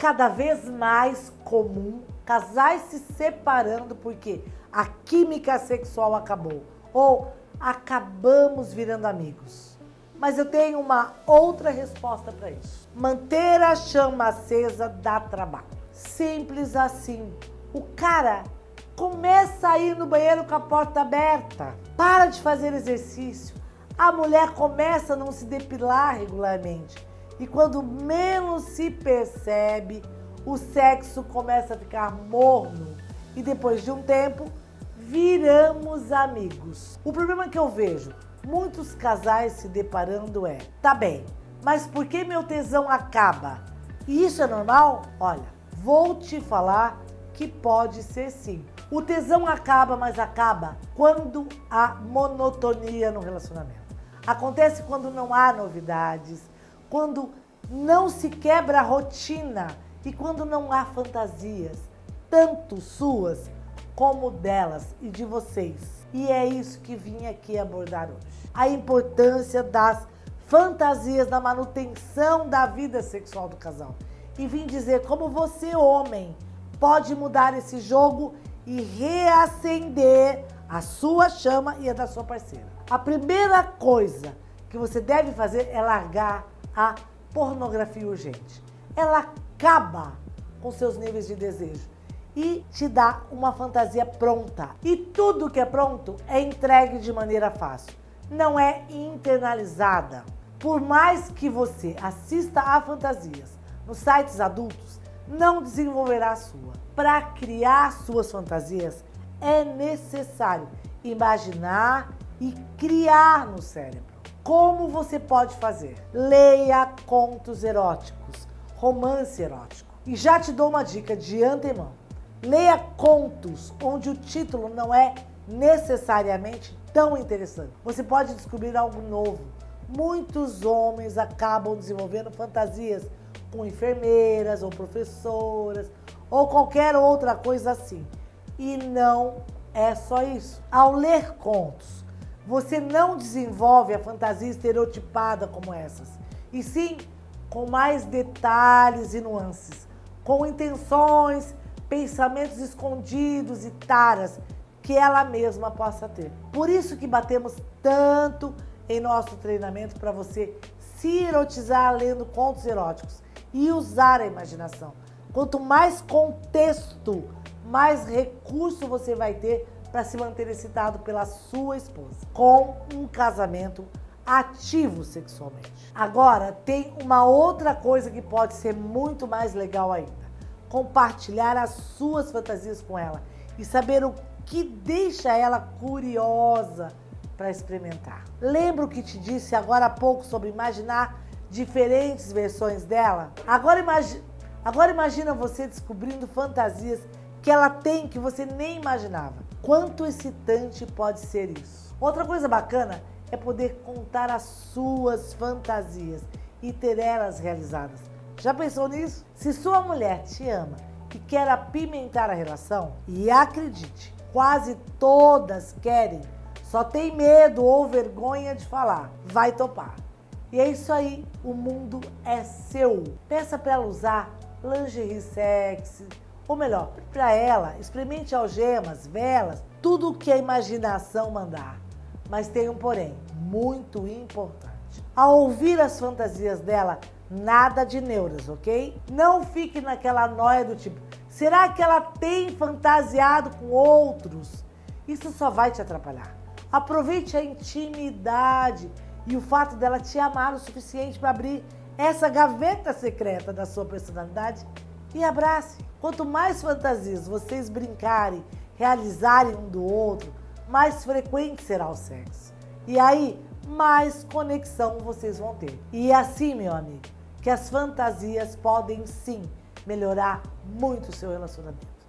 cada vez mais comum casais se separando porque a química sexual acabou ou acabamos virando amigos. Mas eu tenho uma outra resposta para isso. Manter a chama acesa dá trabalho. Simples assim. O cara começa a ir no banheiro com a porta aberta. Para de fazer exercício. A mulher começa a não se depilar regularmente. E quando menos se percebe, o sexo começa a ficar morno. E depois de um tempo, viramos amigos. O problema que eu vejo muitos casais se deparando é: tá bem, mas por que meu tesão acaba? E isso é normal? Olha, vou te falar que pode ser sim. O tesão acaba, mas acaba quando há monotonia no relacionamento. Acontece quando não há novidades, quando não se quebra a rotina e quando não há fantasias, tanto suas como delas e de vocês. E é isso que vim aqui abordar hoje. A importância das fantasias na manutenção da vida sexual do casal. E vim dizer como você, homem, pode mudar esse jogo e reacender a sua chama e a da sua parceira. A primeira coisa que você deve fazer é largar a pornografia urgente. Ela acaba com seus níveis de desejo e te dá uma fantasia pronta. E tudo que é pronto é entregue de maneira fácil, não é internalizada. Por mais que você assista a fantasias nos sites adultos, não desenvolverá a sua. Para criar suas fantasias, é necessário imaginar e criar no cérebro. Como você pode fazer? Leia contos eróticos, romance erótico. E já te dou uma dica de antemão. Leia contos onde o título não é necessariamente tão interessante. Você pode descobrir algo novo. Muitos homens acabam desenvolvendo fantasias com enfermeiras ou professoras ou qualquer outra coisa assim. E não é só isso. Ao ler contos, você não desenvolve a fantasia estereotipada como essas, e sim com mais detalhes e nuances, com intenções pensamentos escondidos e taras que ela mesma possa ter. Por isso que batemos tanto em nosso treinamento para você se erotizar lendo contos eróticos e usar a imaginação. Quanto mais contexto, mais recurso você vai ter para se manter excitado pela sua esposa, com um casamento ativo sexualmente. Agora, tem uma outra coisa que pode ser muito mais legal ainda compartilhar as suas fantasias com ela e saber o que deixa ela curiosa para experimentar. Lembra o que te disse agora há pouco sobre imaginar diferentes versões dela? Agora, imagi agora imagina você descobrindo fantasias que ela tem que você nem imaginava. Quanto excitante pode ser isso? Outra coisa bacana é poder contar as suas fantasias e ter elas realizadas. Já pensou nisso? Se sua mulher te ama e quer apimentar a relação, e acredite, quase todas querem, só tem medo ou vergonha de falar, vai topar. E é isso aí, o mundo é seu. Peça para ela usar lingerie sexy, ou melhor, para ela, experimente algemas, velas, tudo o que a imaginação mandar. Mas tem um porém, muito importante. Ao ouvir as fantasias dela, Nada de neuras, ok? Não fique naquela noia do tipo, será que ela tem fantasiado com outros? Isso só vai te atrapalhar. Aproveite a intimidade e o fato dela te amar o suficiente para abrir essa gaveta secreta da sua personalidade e abrace. Quanto mais fantasias vocês brincarem, realizarem um do outro, mais frequente será o sexo. E aí, mais conexão vocês vão ter. E assim, meu amigo, que as fantasias podem sim melhorar muito o seu relacionamento.